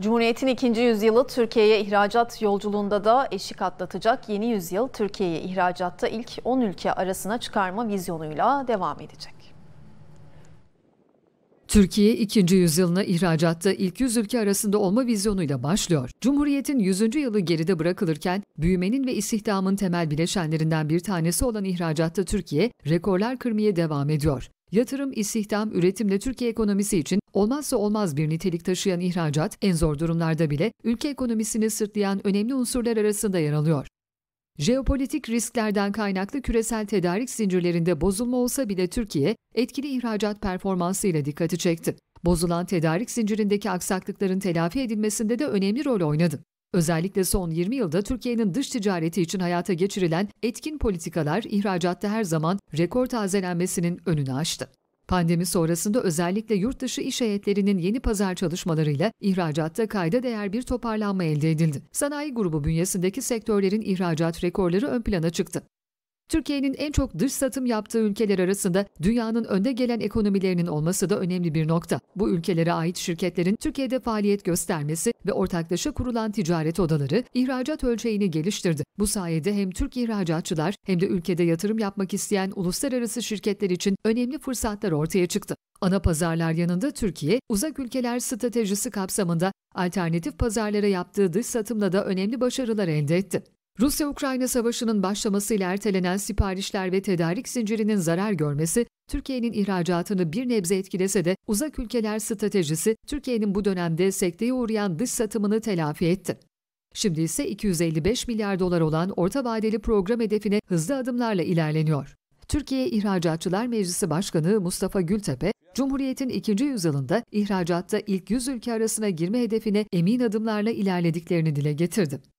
Cumhuriyet'in ikinci yüzyılı Türkiye'ye ihracat yolculuğunda da eşik atlatacak yeni yüzyıl Türkiye'ye ihracatta ilk 10 ülke arasına çıkarma vizyonuyla devam edecek. Türkiye ikinci yüzyılına ihracatta ilk 100 ülke arasında olma vizyonuyla başlıyor. Cumhuriyet'in 100. yılı geride bırakılırken büyümenin ve istihdamın temel bileşenlerinden bir tanesi olan ihracatta Türkiye rekorlar kırmaya devam ediyor. Yatırım, istihdam, üretimle Türkiye ekonomisi için olmazsa olmaz bir nitelik taşıyan ihracat en zor durumlarda bile ülke ekonomisini sırtlayan önemli unsurlar arasında yer alıyor. Jeopolitik risklerden kaynaklı küresel tedarik zincirlerinde bozulma olsa bile Türkiye etkili ihracat performansıyla dikkati çekti. Bozulan tedarik zincirindeki aksaklıkların telafi edilmesinde de önemli rol oynadı. Özellikle son 20 yılda Türkiye'nin dış ticareti için hayata geçirilen etkin politikalar ihracatta her zaman rekor tazelenmesinin önünü açtı. Pandemi sonrasında özellikle yurt dışı iş heyetlerinin yeni pazar çalışmalarıyla ihracatta kayda değer bir toparlanma elde edildi. Sanayi grubu bünyesindeki sektörlerin ihracat rekorları ön plana çıktı. Türkiye'nin en çok dış satım yaptığı ülkeler arasında dünyanın önde gelen ekonomilerinin olması da önemli bir nokta. Bu ülkelere ait şirketlerin Türkiye'de faaliyet göstermesi ve ortaklaşa kurulan ticaret odaları ihracat ölçeğini geliştirdi. Bu sayede hem Türk ihracatçılar hem de ülkede yatırım yapmak isteyen uluslararası şirketler için önemli fırsatlar ortaya çıktı. Ana pazarlar yanında Türkiye, uzak ülkeler stratejisi kapsamında alternatif pazarlara yaptığı dış satımla da önemli başarılar elde etti. Rusya-Ukrayna savaşının başlamasıyla ertelenen siparişler ve tedarik zincirinin zarar görmesi, Türkiye'nin ihracatını bir nebze etkilese de uzak ülkeler stratejisi Türkiye'nin bu dönemde sekteye uğrayan dış satımını telafi etti. Şimdi ise 255 milyar dolar olan orta vadeli program hedefine hızlı adımlarla ilerleniyor. Türkiye İhracatçılar Meclisi Başkanı Mustafa Gültepe, Cumhuriyet'in ikinci yüzyılında ihracatta ilk 100 ülke arasına girme hedefine emin adımlarla ilerlediklerini dile getirdi.